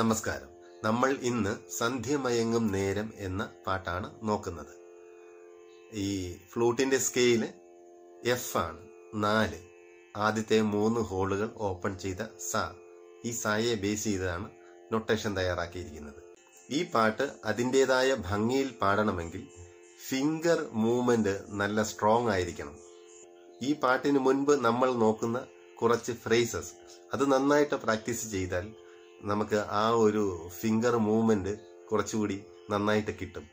നമസ്കാരം. നമ്മൾ ഇന്ന് സന്ധ്യമയങ്ങും നേരം എന്ന പാട്ടാണ് നോക്കുന്നത്. ഈ ഫ്ലൂട്ടിന്റെ സ്കെയിൽ എഫ് ആണ്. നാല്. ആദ്യത്തെ മൂന്ന് ഹോളുകൾ ഓപ്പൺ ചെയ്ത സ. ഈ സായെ ബേസ് ചെയ്താണ് നൊട്ടേഷൻ തയ്യാറാക്കിയിരിക്കുന്നത്. ഈ പാട്ട് അതിന്റെതായ ഭംഗിയിൽ പാടണമെങ്കിൽ ഫിംഗർ മൂവ്മെന്റ് നല്ല സ്ട്രോങ് ആയിരിക്കണം. ഈ പാട്ടിന് മുൻപ് നമ്മൾ നോക്കുന്ന കുറച്ച് ഫ്രേസസ് അത് നന്നായിട്ട് പ്രാക്ടീസ് ചെയ്താൽ നമുക്ക് ആ ഒരു ഫിംഗർ മൂവ്മെന്റ് കുറച്ചുകൂടി നന്നായിട്ട് കിട്ടും.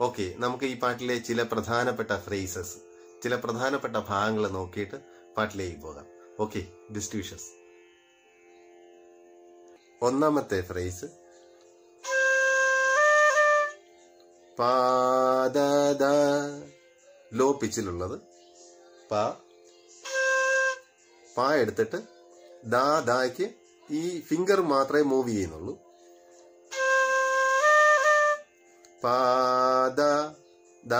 ഓക്കെ നമുക്ക് ഈ പാട്ടിലെ ചില പ്രധാനപ്പെട്ട ഫ്രേസസ് ചില പ്രധാനപ്പെട്ട ഭാഗങ്ങൾ നോക്കിയിട്ട് പാട്ടിലേക്ക് പോകാം. ഓക്കെ ഡിസ്ട്യൂഷസ് ഒന്നാമത്തെ ഫ്രേസ് പാദ ലോ പിച്ചിലുള്ളത് പാ. പാ എടുത്തിട്ട് ദാ ദാക്ക് ഈ ഫിംഗർ മാത്രമേ മൂവ് ചെയ്യുന്നുള്ളൂ. പാദ ദ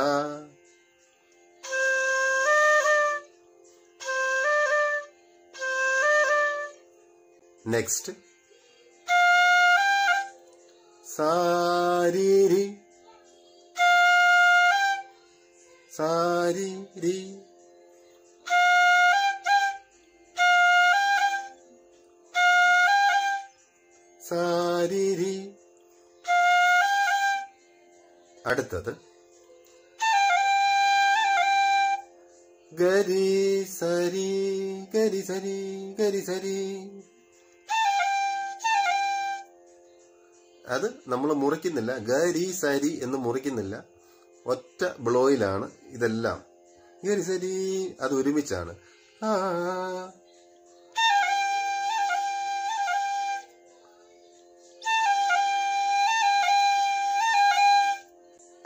നെക്സ്റ്റ് സാരി സാരി സാരി അടുത്തത്. ഗരി സരി ഗരി സരി ഗരി സരി. അത് നമ്മൾ മുറിക്കുന്നില്ല. ഗരി സരി എന്ന് മുറിക്കുന്നില്ല. ഒറ്റ ബ്ലോയിലാണ് ഇതെല്ലാം. ഗരി സരി അത് ഒരുമിച്ചാണ്. ആ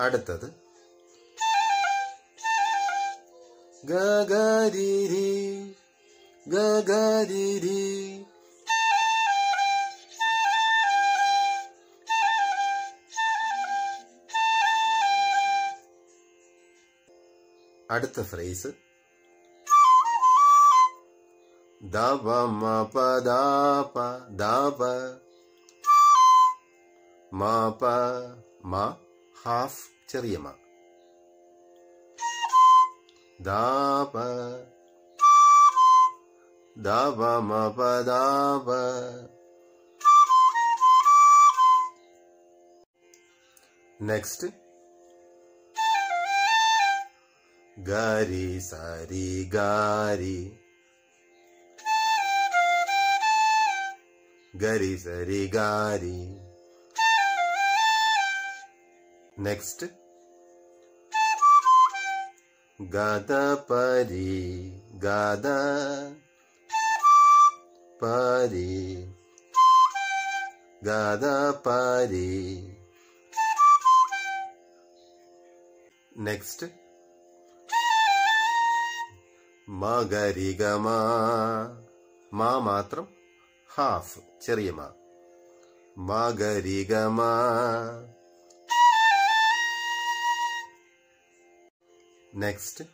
അടുത്തത് ഗഗരിരി ഗഗരിരി അടുത്ത ഫ്രേസ് ദവ മ പ ദാപ ദാപ മ പ മ ഹാഫ് ചെറിയ മ ദാപ. ദവ മ പ ദാപ നെക്സ്റ്റ് ഗാരി സാരി ഗാരി. ഗരി സരി ഗാരി. നെക്സ്റ്റ് ഗദ പരി ഗദ പരി ഗദ പരി നെക്സ്റ്റ് മകരിഗമ മാ മാത്രം ഹാഫ് ചെറിയ മാ മകരിഗമ നെക്സ്റ്റ്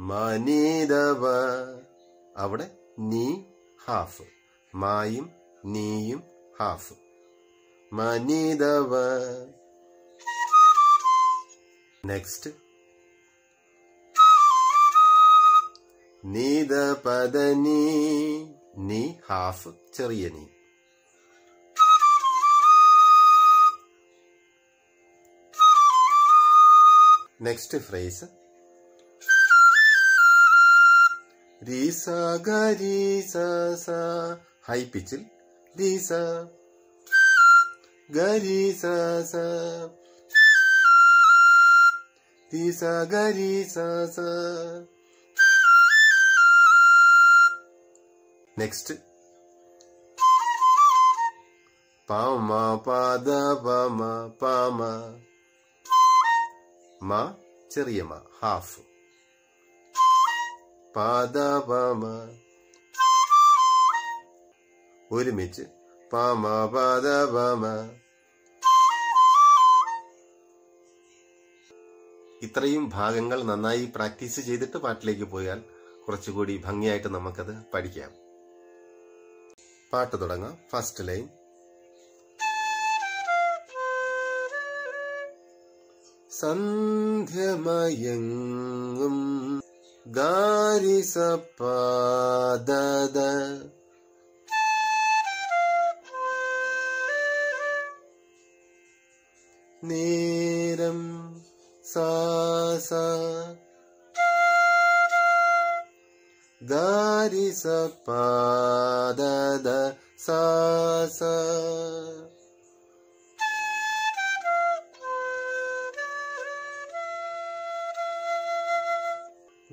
മനീതവ. അവിടെ നീ ഹാഫ്. മായും നീയും ഹാഫ്. മനീതവ. നെക്സ്റ്റ് നീത പദനി നീ ഹാഫ് ചെറിയ നീ. നെക്സ്റ്റ് ഫ്രേസ് രീസ ഗരീസ സ ഹൈ പിച്ചിൽ രീസ ഗരീസ സ രീസ ഗരീസ സ നെക്സ്റ്റ് പാമ പാദ പമ പാമ മ ചെറിയ മ ഹാഫ്. പാദ പമ ഒരുമിച്ച് പാമ പാദപമ. ഇത്രയും ഭാഗങ്ങൾ നന്നായി പ്രാക്ടീസ് ചെയ്തിട്ട് പാട്ടിലേക്ക് പോയാൽ കുറച്ചുകൂടി ഭംഗിയായിട്ട് നമുക്കത് പഠിക്കാം. പാട്ട് തുടങ്ങാം. ഫസ്റ്റ് ലൈൻ सन्ध्यमयङ गारिसपाद नीरं सास गारिसपाद सा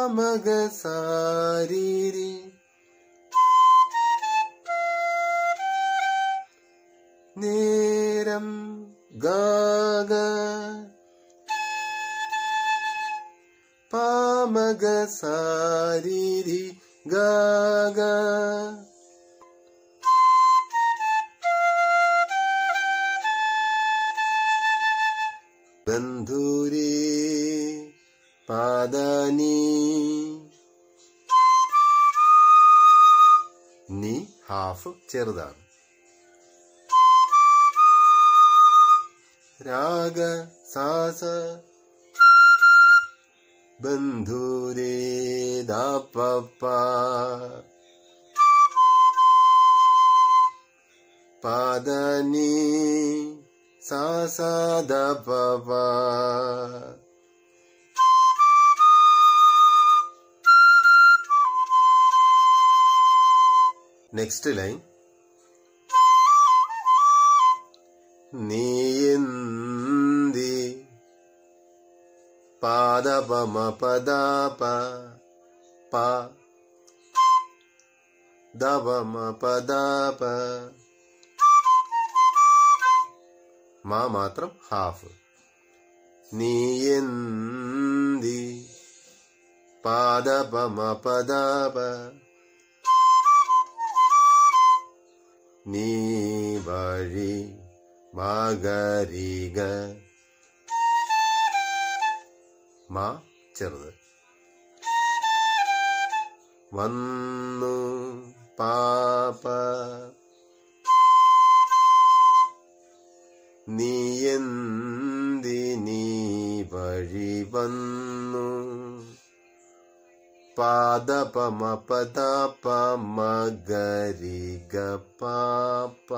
पामगसारिरि नेरं गाग। पामगसारिरि गाग। നീ ഹാഫ് ചെറുതാണ്. രാഗ സാസ ബന്ധൂരേ ദാപ്പ പാദാനി സാസാദ ദാപ്പ നെക്സ്റ്റ് ലൈൻ നീയന്തി പാദപമ പദാപ പ ദവമ പദാപ മാ മാത്രം ഹാഫ്. നീയന്തി പാദപമ പദാപ നീ വഴി മാ ചെറുത്. വന്നു പാപ. നീയന്തി നീ വഴി വന്നു പാദപമ പദപ മഗരിക പാപ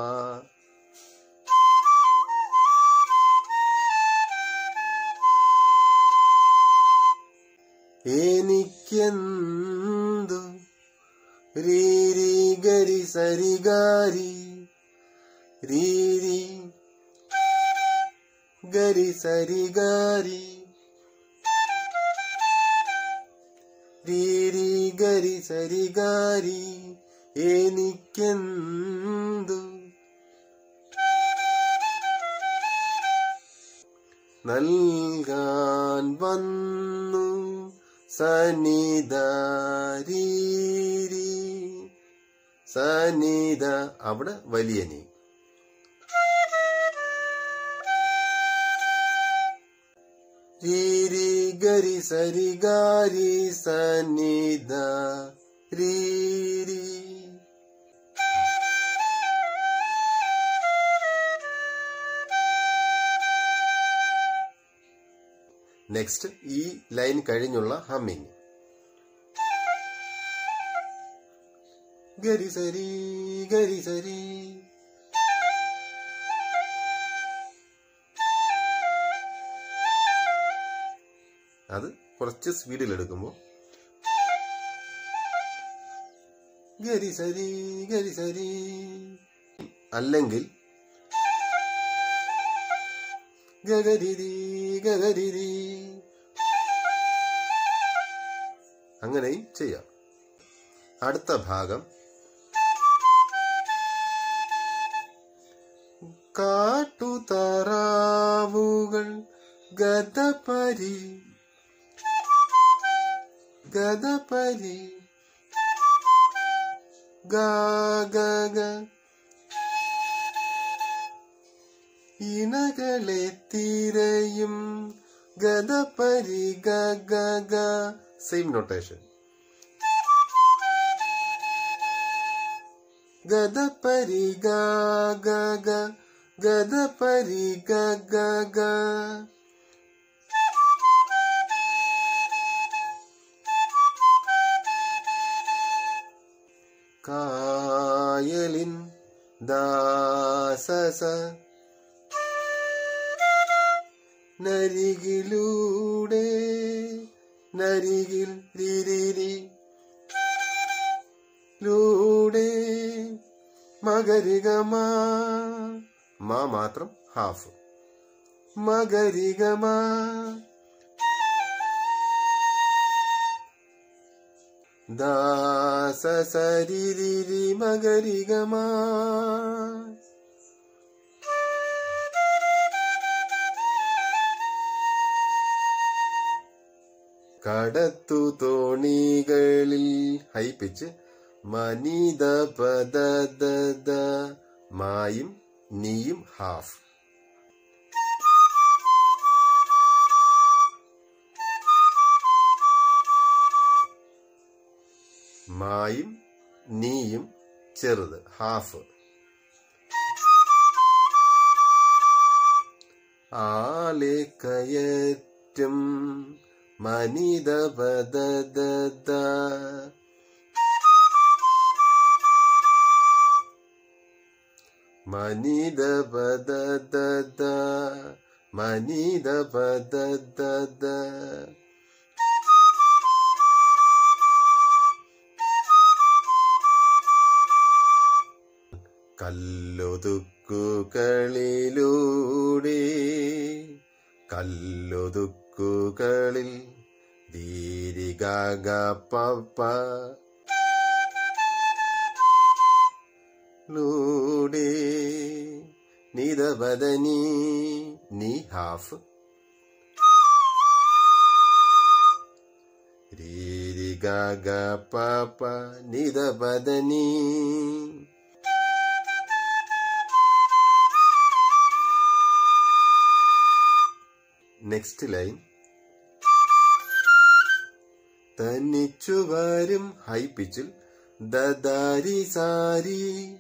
എനിക്കെന്തു രീരി ഗരി സരിഗാരി രീരി ഗരി സരിഗാരി. രീരി ഗരി സരി ഗരി എനിക്കെന്തു നൽകാൻ വന്നു സനിതാരീരി സനിത അവിടെ വലിയ നീ രീരി ഗരി സരി ഗാരി സനിദ രീരി നെക്സ്റ്റ് ഈ ലൈൻ കഴിഞ്ഞുള്ള ഹമ്മിങ്. ഗരി സരി ഗരി സരി. അത് കുറച്ച് സ്പീഡിൽ എടുക്കുമ്പോൾ ഗരി സരി ഗരി സരി. അല്ലെങ്കിൽ ഗഗരിരി ഗഗരിരി. അങ്ങനെയും ചെയ്യാം. അടുത്ത ഭാഗം കാട്ടുതറാവുകൾ ഗതപരി ഗതപരി ഗാഗ ഇണകളെ തിരയും ഗതപരി ഗഗ സെയിം നൊട്ടേഷൻ ഗതപരി ഗഗ ഗതപരി ഗഗ കായലിൻ ദാസസ. നരികിലൂടെ നരികിൽ രിരിരി ലൂടെ മകരികമാ. മാ മാത്രം ഹാഫ്. മകരികമാ. ദാസ സരിരി മകരികമാ കടത്തു തോണികളിൽ ഹൈപ്പിച്ച് പിച്ച് മനിത പദ മായും നീയും ഹാഫ്. മായും നീയും ചെറുത് ഹാഫ്. ആലേക്കയറ്റും മനിതപദ മനിതപദ മനിതപദ മനിത കല്ലൊതുക്കുകളിലൂടെ കല്ലൊതുക്കുകളിൽ ദീരികാഗ പപ്പ ലൂടെ. നീ ഹാഫ് ഗ പപ്പ നിതപദനി നെക്സ്റ്റ് ലൈൻ തന്നിച്ചു വരും ഹൈ പിച്ചിൽ ദദാരി സാരി.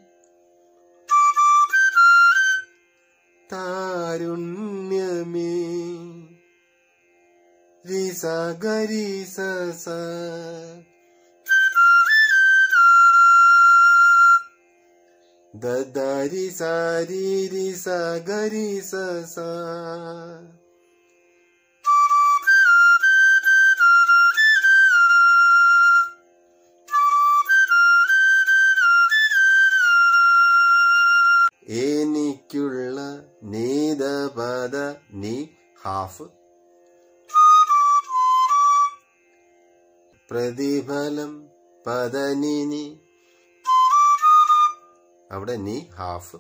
താരുണ്യമേ. ഗരി സ ദദാരി സാരി സ ഗരി സ ഹാഫ്. പ്രതിഫലം പതനിനി അവിടെ നീ ഹാഫ്.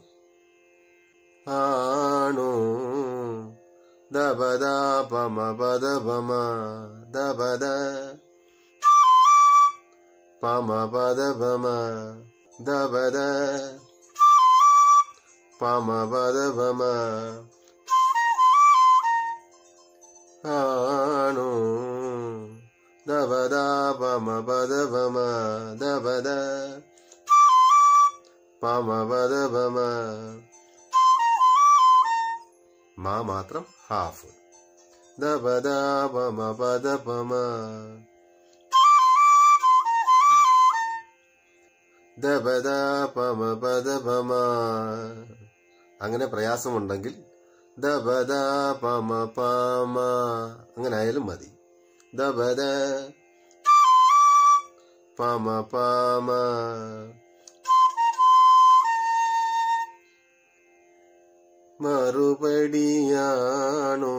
ആണോ. ദപദാപമ പമ പദ പമ ദപദ. പമ പദ പമ ദപദ. പമ പദ പമ ആണോ ദപദ പമ പദ പമ ദപദ പമ പദ പമ മാ മാത്രം ഹാഫ് ദപദ പമ പദ പമ ദപദ പമ പദ പമ അങ്ങനെ പ്രയാസമുണ്ടെങ്കിൽ ദപദ പമ പമ അങ്ങനെ ആയാലും മതി. ദബദ പമ പമ മറുപടിയാണോ?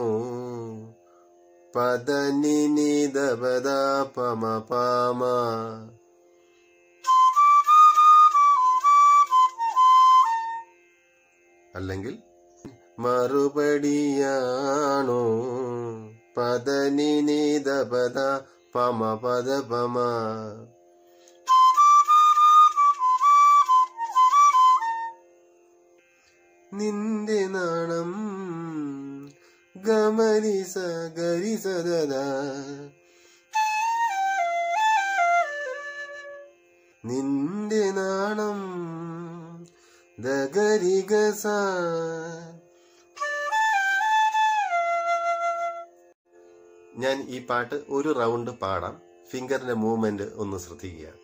പദനിനി ദപദ പമ പമ അല്ലെങ്കിൽ മറുപടിയാണോ. പദനി നീത പദ പമ പദ പമ നിന്റെ നാണം ഗമരിസ ഗരിസദ നിന്റെ നാണം ദഗരിഗസ. ഞാൻ ഈ പാട്ട് ഒരു റൗണ്ട് പാടാം. ഫിംഗറിന്റെ മൂവ്മെന്റ് ഒന്ന് ശ്രദ്ധിക്കുക.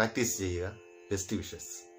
പ്രാക്ടീസ് ചെയ്യുക ബെസ്റ്റ് വിഷസ്